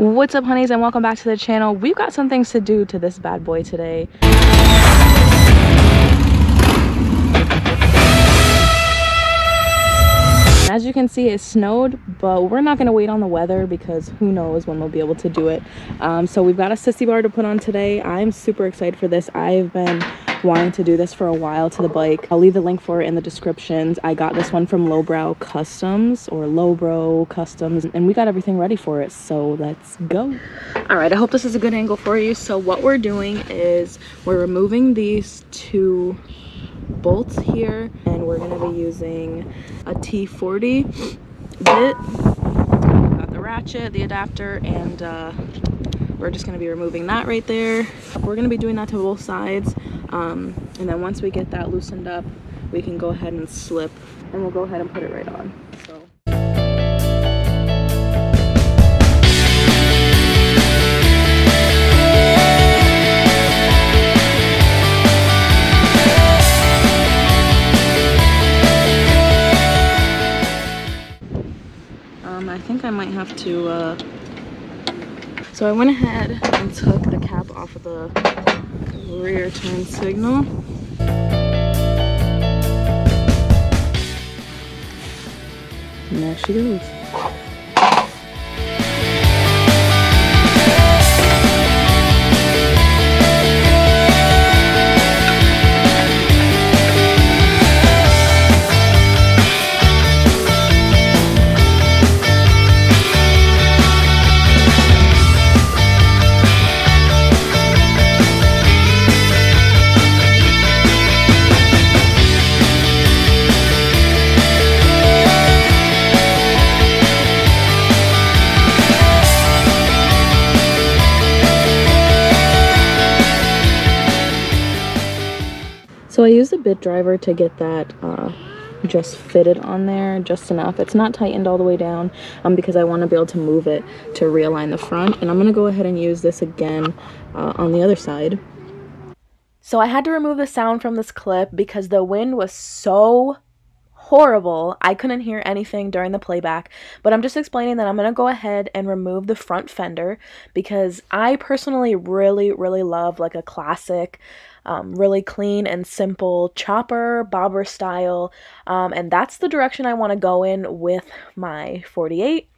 What's up honeys and welcome back to the channel. We've got some things to do to this bad boy today. As you can see, it snowed, but we're not gonna wait on the weather because who knows when we'll be able to do it. Um, so we've got a sissy bar to put on today. I'm super excited for this. I've been wanting to do this for a while to the bike. I'll leave the link for it in the descriptions. I got this one from Lowbrow Customs or Lowbrow Customs and we got everything ready for it. So let's go. All right, I hope this is a good angle for you. So what we're doing is we're removing these two bolts here and we're going to be using a T40 bit. Got the ratchet, the adapter, and uh, we're just going to be removing that right there. We're going to be doing that to both sides um, and then once we get that loosened up we can go ahead and slip and we'll go ahead and put it right on. So. Um, I think I might have to uh, so I went ahead and took the cap off of the rear turn signal. And there she goes. So I used a bit driver to get that uh, just fitted on there just enough. It's not tightened all the way down um, because I want to be able to move it to realign the front. And I'm going to go ahead and use this again uh, on the other side. So I had to remove the sound from this clip because the wind was so horrible. I couldn't hear anything during the playback, but I'm just explaining that I'm going to go ahead and remove the front fender because I personally really, really love like a classic um, really clean and simple chopper, bobber style. Um, and that's the direction I want to go in with my 48.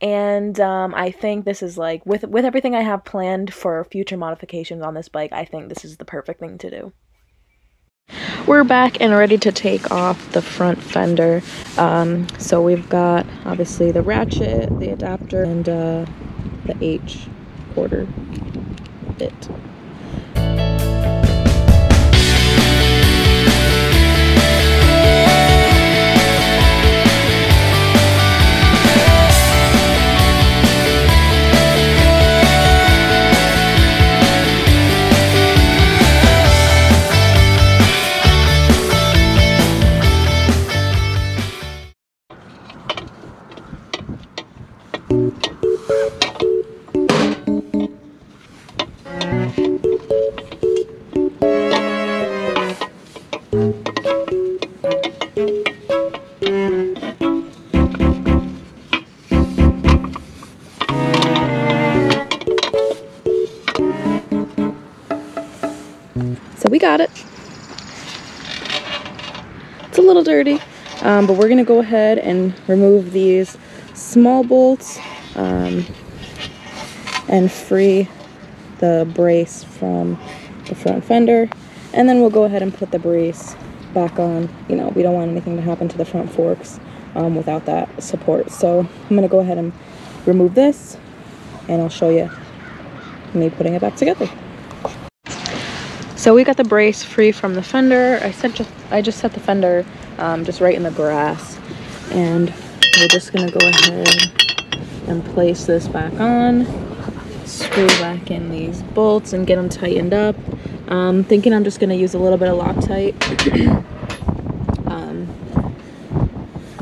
And um, I think this is like, with, with everything I have planned for future modifications on this bike, I think this is the perfect thing to do. We're back and ready to take off the front fender. Um, so we've got obviously the ratchet, the adapter, and uh, the H quarter bit. We got it. It's a little dirty, um, but we're gonna go ahead and remove these small bolts um, and free the brace from the front fender. And then we'll go ahead and put the brace back on. You know, we don't want anything to happen to the front forks um, without that support. So I'm gonna go ahead and remove this and I'll show you me putting it back together. So we got the brace free from the fender. I set just I just set the fender um, just right in the grass, and we're just gonna go ahead and place this back on, screw back in these bolts, and get them tightened up. Um, thinking I'm just gonna use a little bit of Loctite, um,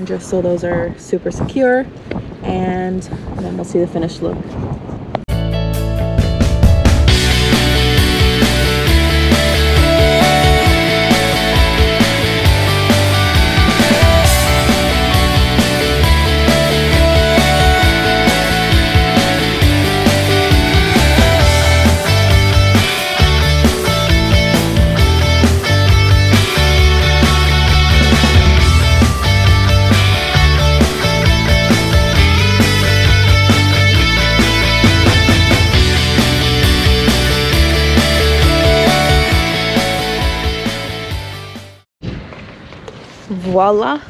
just so those are super secure, and then we'll see the finished look. Voila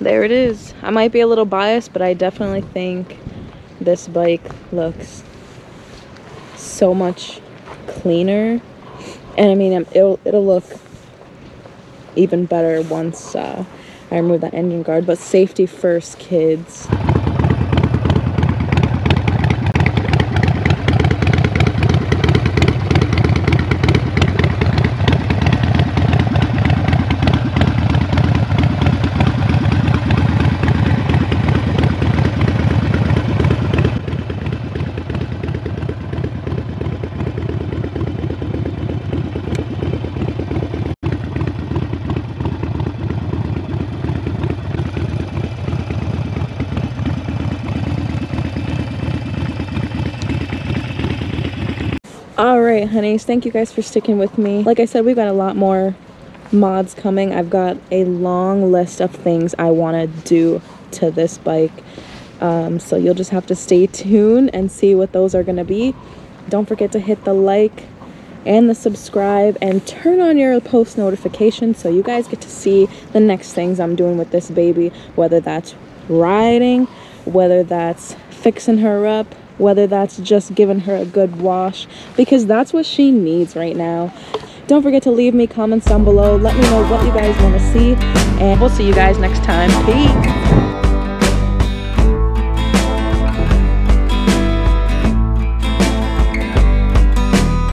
there it is. I might be a little biased but i definitely think this bike looks so much cleaner. And i mean it'll it'll look even better once uh, i remove that engine guard but safety first kids all right honeys thank you guys for sticking with me. Like i said we've got a lot more mods coming. I've got a long list of things i want to do to this bike. Um, so you'll just have to stay tuned and see what those are going to be. Don't forget to hit the like and the subscribe and turn on your post notifications so you guys get to see the next things i'm doing with this baby whether that's riding whether that's fixing her up whether that's just giving her a good wash because that's what she needs right now. Don't forget to leave me comments down below. Let me know what you guys want to see and we'll see you guys next time. Peace